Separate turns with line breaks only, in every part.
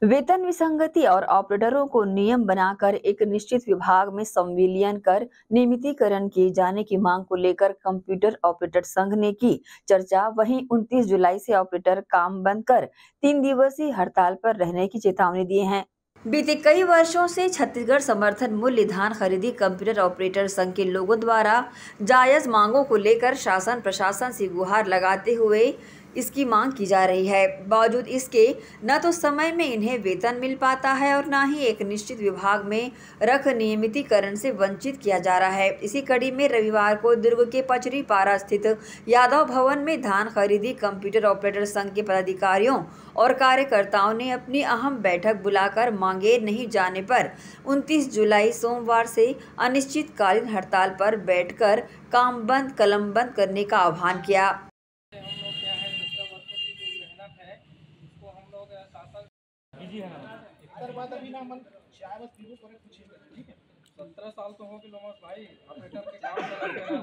वेतन विसंगति और ऑपरेटरों को नियम बनाकर एक निश्चित विभाग में संविलियन कर नियमितीकरण किए जाने की मांग को लेकर कंप्यूटर ऑपरेटर संघ ने की। चर्चा, वहीं 29 जुलाई से ऑपरेटर काम बंद कर तीन दिवसीय हड़ताल पर रहने की चेतावनी दिए हैं। बीते कई वर्षों से छत्तीसगढ़ समर्थन मूल्य धान खरीदी कंप्यूटर ऑपरेटर संघ के लोगों द्वारा जायज़ मांगों को लेकर शासन प्रशासन से गुहार लगाते हुए इसकी मांग की जा रही है। बावजूद इसके, न तो समय में इन्हें वेतन मिल पाता है और न ही एक निश्चित विभाग में रख नियमितीकरण से वंचित किया जा रहा है। इसी कड़ी में रविवार को दुर्ग के पचरी पारा स्थित यादव भवन में धान खरीदी कंप्यूटर ऑपरेटर संघ के पदाधिकारियों और कार्यकर्ताओं ने अपनी अहम बैठक बुलाकर मांगे नहीं जाने पर 29 जुलाई सोमवार से अनिश्चितकालीन हड़ताल पर बैठकर काम बंद, कलम बंद करने का आह्वान किया
हम लोग क्या है सत्रह वर्षों की जो मेहनत है उसको हम लोग अ, शासन बिज़ी है।
बात अभी ना मन चाय बस पीबो करे कुछ ठीक है?
सत्रह साल तो हो गए लोमस भाई ऑपरेटर के काम हैं। हाँ।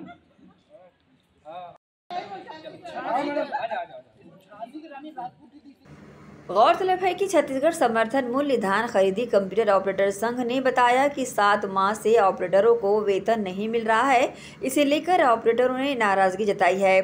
हाँ
गौरतलब है कि छत्तीसगढ़ समर्थन मूल्य धान खरीदी कंप्यूटर ऑपरेटर संघ ने बताया कि सात माह से ऑपरेटरों को वेतन नहीं मिल रहा है इसे लेकर ऑपरेटरों ने नाराज़गी जताई है।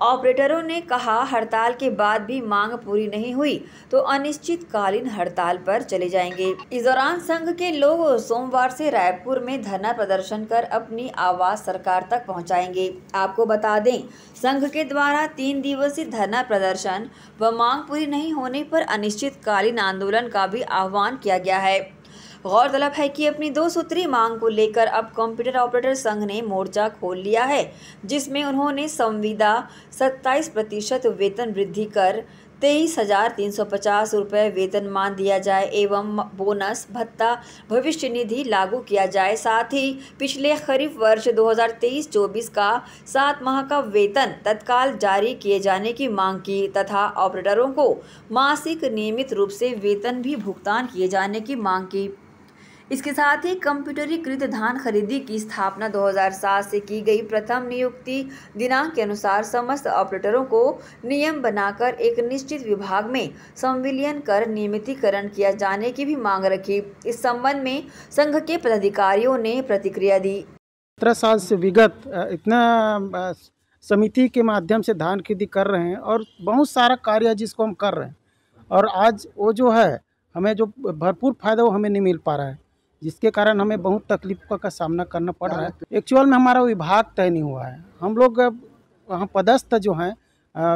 ऑपरेटरों ने कहा, हड़ताल के बाद भी मांग पूरी नहीं हुई तो अनिश्चितकालीन हड़ताल पर चले जाएँगे। इस दौरान संघ के लोग सोमवार से रायपुर में धरना प्रदर्शन कर अपनी आवाज़ सरकार तक पहुंचाएँगे। आपको बता दें, संघ के द्वारा तीन दिवसीय धरना प्रदर्शन व मांग पूरी नहीं होने पर अनिश्चितकालीन आंदोलन का भी आह्वान किया गया है। गौरतलब है कि अपनी दो सूत्री मांग को लेकर अब कंप्यूटर ऑपरेटर संघ ने मोर्चा खोल लिया है, जिसमें उन्होंने संविदा 27 प्रतिशत वेतन वृद्धि कर तेईस हज़ार तीन सौ पचास रुपये वेतनमान दिया जाए एवं बोनस भत्ता भविष्य निधि लागू किया जाए। साथ ही पिछले खरीफ वर्ष 2023-24 का सात माह का वेतन तत्काल जारी किए जाने की मांग की तथा ऑपरेटरों को मासिक नियमित रूप से वेतन भी भुगतान किए जाने की मांग की। इसके साथ ही कंप्यूटरीकृत धान खरीदी की स्थापना 2007 से की गई प्रथम नियुक्ति दिनांक के अनुसार समस्त ऑपरेटरों को नियम बनाकर एक निश्चित विभाग में संविलियन कर नियमितीकरण किया जाने की भी मांग रखी। इस संबंध में संघ के पदाधिकारियों ने प्रतिक्रिया दी।
सत्रह साल से विगत इतना समिति के माध्यम से धान खेती कर रहे हैं और बहुत सारा कार्य जिसको हम कर रहे हैं। और आज वो जो है, हमें जो भरपूर फ़ायदा वो हमें नहीं मिल पा रहा है। जिसके कारण हमें बहुत तकलीफों का सामना करना पड़ रहा है। एक्चुअल में हमारा विभाग तय नहीं हुआ है। हम लोग वहाँ पदस्थ जो हैं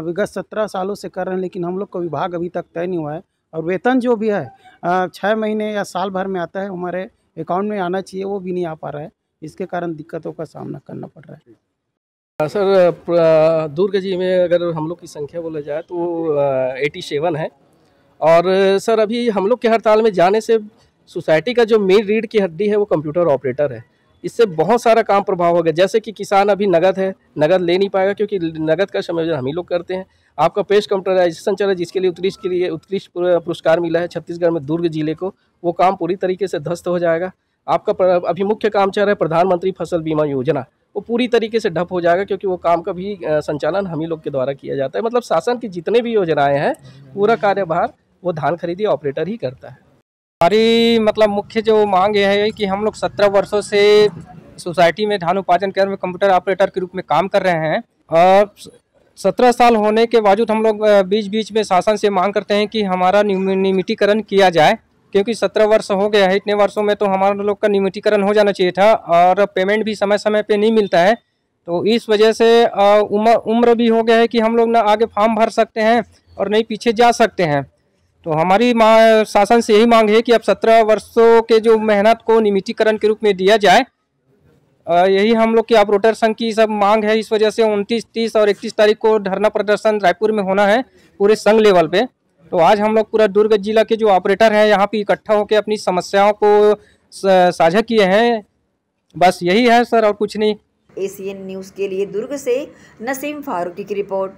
विगत सत्रह सालों से कर रहे हैं, लेकिन हम लोग का विभाग अभी तक तय नहीं हुआ है। और वेतन जो भी है छः महीने या साल भर में आता है, हमारे अकाउंट में आना चाहिए, वो भी नहीं आ पा रहा है। इसके कारण दिक्कतों का सामना करना पड़ रहा है।
सर दुर्ग जी में अगर हम लोग की संख्या बोला जाए तो एटी सेवन है। और, सर, अभी हम लोग के हड़ताल में जाने से सोसाइटी का जो मेन रीढ़ की हड्डी है वो कंप्यूटर ऑपरेटर है। इससे बहुत सारा काम प्रभाव हो गया जैसे कि किसान अभी नगद है, नगद ले नहीं पाएगा क्योंकि नगद का संयोजन हम ही लोग करते हैं। आपका पेश कंप्यूटराइजेशन चल रहा है, जिसके लिए उत्कृष्ट के लिए उत्कृष्ट पुरस्कार मिला है छत्तीसगढ़ में दुर्ग ज़िले को, वो काम पूरी तरीके से ध्वस्त हो जाएगा। आपका अभी मुख्य काम चल रहा है प्रधानमंत्री फ़सल बीमा योजना। वो पूरी तरीके से ढप हो जाएगा क्योंकि वो काम का भी संचालन हम ही लोग के द्वारा किया जाता है। मतलब शासन की जितने भी योजनाएँ हैं, पूरा कार्यभार वो धान खरीदी ऑपरेटर ही करता है।
हमारी मतलब मुख्य जो मांग ये है कि हम लोग सत्रह वर्षों से सोसाइटी में धान उपार्जन केंद्र में कंप्यूटर ऑपरेटर के रूप में काम कर रहे हैं और सत्रह साल होने के बावजूद हम लोग बीच बीच में शासन से मांग करते हैं कि हमारा नियमितीकरण किया जाए, क्योंकि सत्रह वर्ष हो गया है, इतने वर्षों में तो हमारा लोग का नियमितीकरण हो जाना चाहिए था और पेमेंट भी समय समय पर नहीं मिलता है। तो इस वजह से उम्र उम्र भी हो गया है कि हम लोग ना आगे फॉर्म भर सकते हैं और नहीं पीछे जा सकते हैं। तो हमारी मा- शासन से यही मांग है कि अब सत्रह वर्षों के जो मेहनत को नियमितीकरण के रूप में दिया जाए। यही हम लोग की ऑपरेटर संघ की सब मांग है। इस वजह से उनतीस, तीस और इकतीस तारीख को धरना प्रदर्शन रायपुर में होना है, पूरे संघ लेवल पे। तो आज हम लोग पूरा दुर्ग जिला के जो ऑपरेटर हैं, यहाँ पे इकट्ठा होकर अपनी समस्याओं को साझा किए हैं। बस यही है, सर, और कुछ नहीं।
एसीएन न्यूज़ के लिए दुर्ग से नसीम फारूकी की रिपोर्ट।